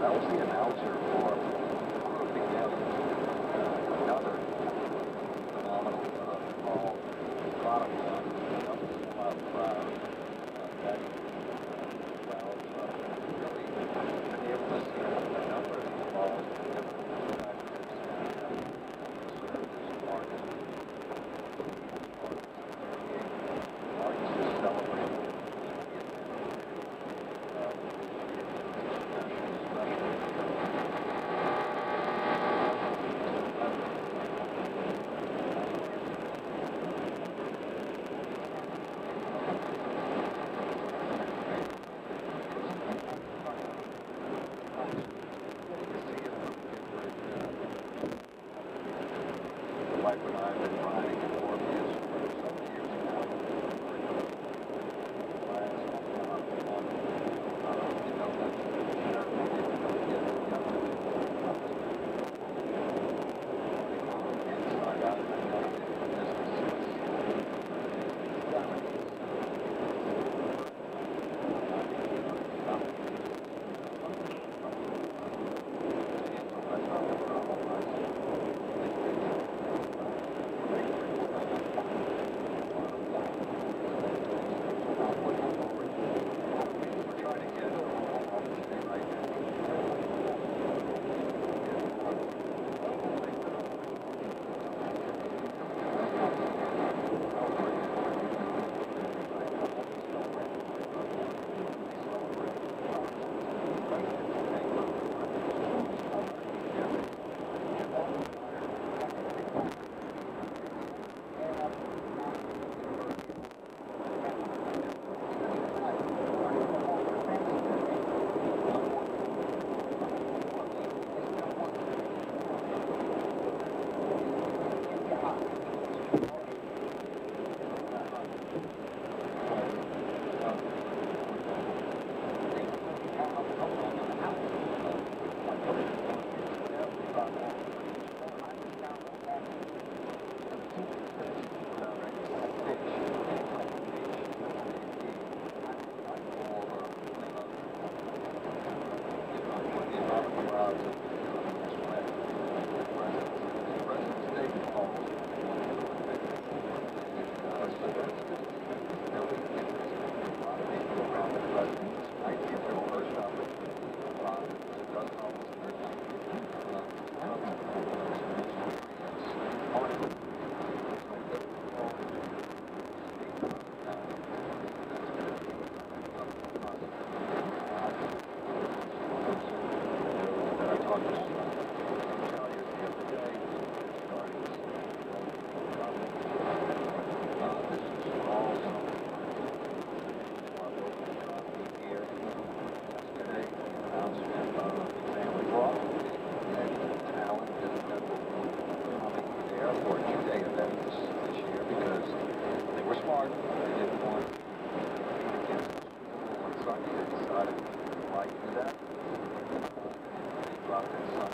that. I was the announcer for Crew Together, uh, another phenomenal uh, product. Why you do that? dropped inside.